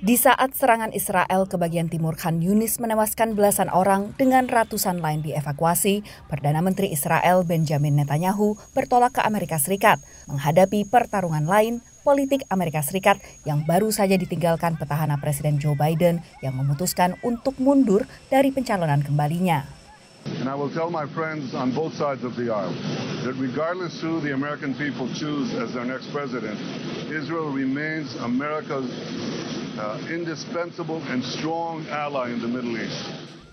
Di saat serangan Israel ke bagian timur Khan Yunis menewaskan belasan orang dengan ratusan lain dievakuasi, Perdana Menteri Israel Benjamin Netanyahu bertolak ke Amerika Serikat menghadapi pertarungan lain politik Amerika Serikat yang baru saja ditinggalkan petahana Presiden Joe Biden yang memutuskan untuk mundur dari pencalonan kembalinya. That regardless who the American people choose as their next president, Israel remains America's uh, indispensable and strong ally in the Middle East.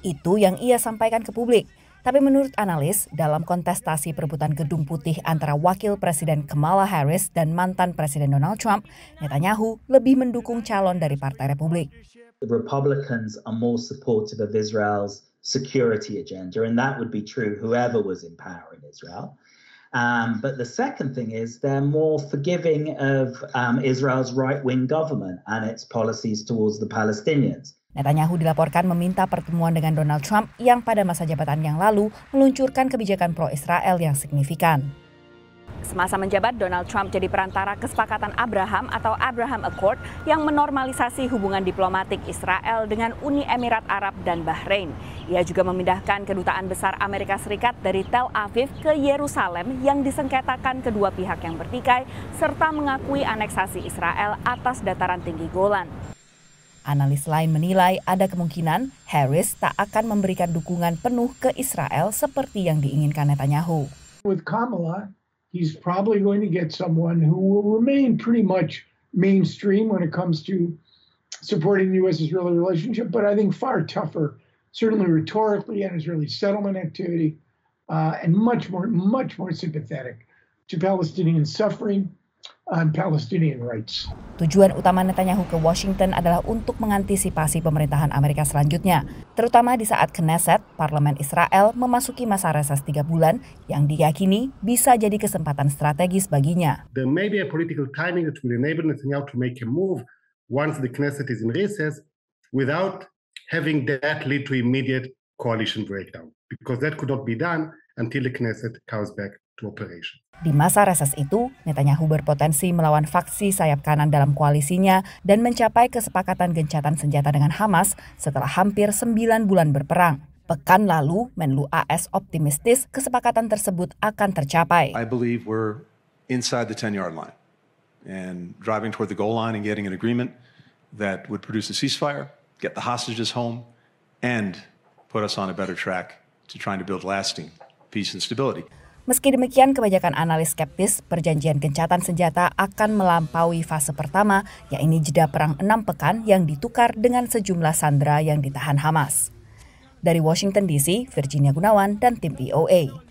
Itu yang ia sampaikan ke publik. Tapi menurut analis, dalam kontestasi perebutan gedung putih antara wakil presiden Kamala Harris dan mantan presiden Donald Trump, Netanyahu lebih mendukung calon dari Partai Republik. The Republicans are more supportive of Israel's security agenda, and that would be true whoever was in power in Israel. Um, but the second thing is they're more forgiving of um, Israel's right wing government and its policies towards the Palestinians. Netanyahu dilaporkan meminta pertemuan dengan Donald Trump yang pada masa jabatan yang lalu meluncurkan kebijakan pro-Israel yang signifikan. Semasa menjabat, Donald Trump jadi perantara kesepakatan Abraham atau Abraham Accord yang menormalisasi hubungan diplomatik Israel dengan Uni Emirat Arab dan Bahrain. Ia juga memindahkan kedutaan besar Amerika Serikat dari Tel Aviv ke Yerusalem yang disengketakan kedua pihak yang bertikai serta mengakui aneksasi Israel atas dataran tinggi Golan. Analis lain menilai ada kemungkinan Harris tak akan memberikan dukungan penuh ke Israel seperti yang diinginkan Netanyahu. With Kamala, he's probably going to get someone who will remain pretty much mainstream when it comes to supporting the U.S. Israeli relationship, but I think far tougher, certainly rhetorically and Israeli settlement activity, uh, and much more, much more sympathetic to Palestinian suffering on Palestinian rights. Tujuan utama Netanyahu ke Washington adalah untuk mengantisipasi pemerintahan Amerika selanjutnya, terutama di saat Knesset, parlemen Israel, memasuki masa reses tiga bulan yang diyakini bisa jadi kesempatan strategis baginya. There may be a political timing that will enable Netanyahu to make a move once the Knesset is in recess without having that lead to immediate coalition breakdown, because that could not be done until the Knesset comes back to operation. Di masa reses itu, Netanyahu berpotensi melawan faksi sayap kanan dalam koalisinya dan mencapai kesepakatan gencatan senjata dengan Hamas setelah hampir sembilan bulan berperang. Pekan lalu, Menlu AS optimistis kesepakatan tersebut akan tercapai. I believe we're inside the 10-yard line and driving toward the goal line and getting an agreement that would produce a ceasefire, get the hostages home, and put us on a better track to trying to build lasting peace and stability. Meski demikian, kebanyakan analis skeptis perjanjian gencatan senjata akan melampaui fase pertama, yakni jeda perang enam pekan yang ditukar dengan sejumlah sandera yang ditahan Hamas. Dari Washington DC, Virginia Gunawan dan tim VOA.